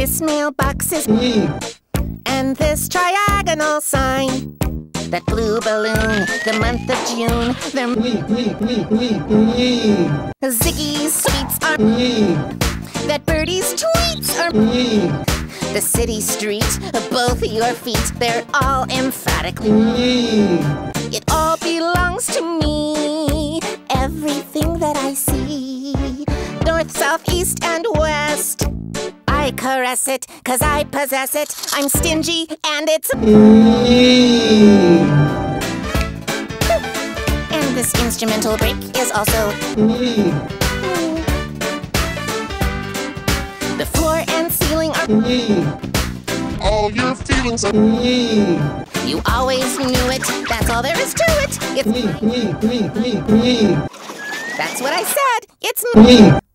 This mailbox is and this triagonal sign. That blue balloon, the month of June, their Ziggy's sweets are that birdie's tweets are the city street, both your feet, they're all emphatically It all belongs to me, everything that I see, north, south, east, and west. I caress it, cause I possess it. I'm stingy, and it's. Mm. And this instrumental break is also. Mm. The floor and ceiling are. Mm. All your feelings are You always knew it, that's all there is to it. It's. Me, me, me, me, me. That's what I said. It's.